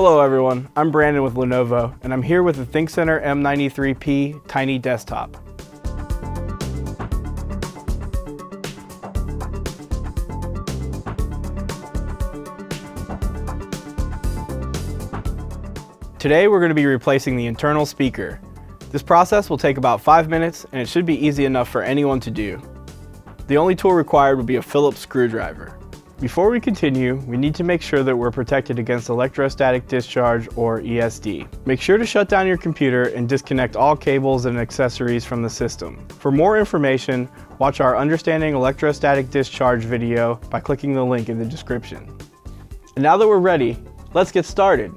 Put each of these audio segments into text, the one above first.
Hello everyone, I'm Brandon with Lenovo, and I'm here with the ThinkCentre M93P Tiny Desktop. Today we're going to be replacing the internal speaker. This process will take about 5 minutes and it should be easy enough for anyone to do. The only tool required will be a Phillips screwdriver. Before we continue, we need to make sure that we're protected against electrostatic discharge or ESD. Make sure to shut down your computer and disconnect all cables and accessories from the system. For more information, watch our Understanding Electrostatic Discharge video by clicking the link in the description. And now that we're ready, let's get started.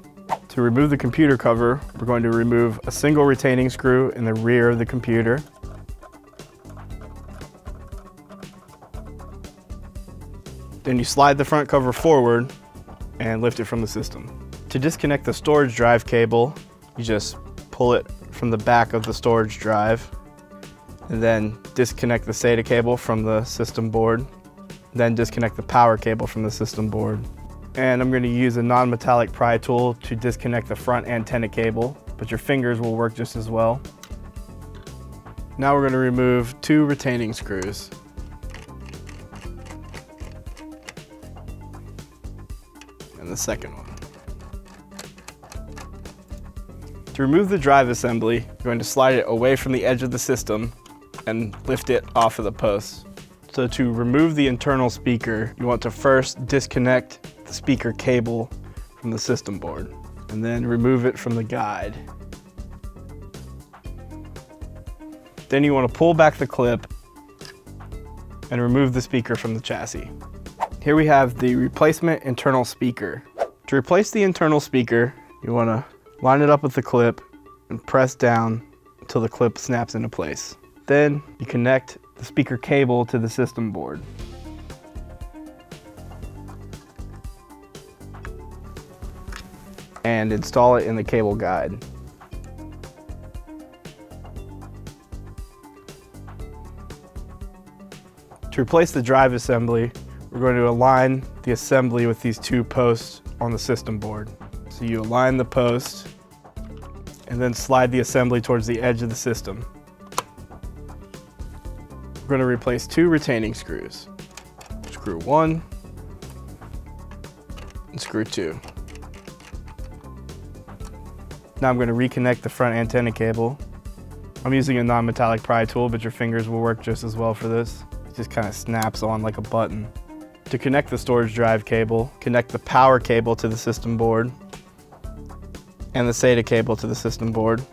To remove the computer cover, we're going to remove a single retaining screw in the rear of the computer. Then you slide the front cover forward and lift it from the system. To disconnect the storage drive cable, you just pull it from the back of the storage drive and then disconnect the SATA cable from the system board. Then disconnect the power cable from the system board and I'm going to use a non-metallic pry tool to disconnect the front antenna cable, but your fingers will work just as well. Now we're going to remove two retaining screws. And the second one. To remove the drive assembly, you're going to slide it away from the edge of the system and lift it off of the post. So to remove the internal speaker, you want to first disconnect the speaker cable from the system board and then remove it from the guide. Then you want to pull back the clip and remove the speaker from the chassis. Here we have the replacement internal speaker. To replace the internal speaker, you want to line it up with the clip and press down until the clip snaps into place. Then you connect the speaker cable to the system board. and install it in the cable guide. To replace the drive assembly, we're going to align the assembly with these two posts on the system board. So you align the post and then slide the assembly towards the edge of the system. We're going to replace two retaining screws. Screw one and screw two. Now I'm going to reconnect the front antenna cable. I'm using a non-metallic pry tool, but your fingers will work just as well for this. It just kind of snaps on like a button. To connect the storage drive cable, connect the power cable to the system board and the SATA cable to the system board.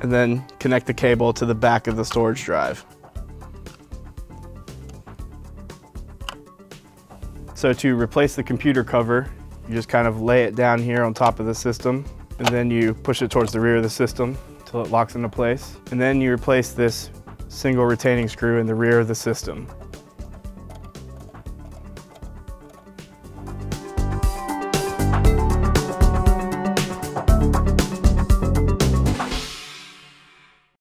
And then connect the cable to the back of the storage drive. So to replace the computer cover, you just kind of lay it down here on top of the system and then you push it towards the rear of the system until it locks into place. And then you replace this single retaining screw in the rear of the system.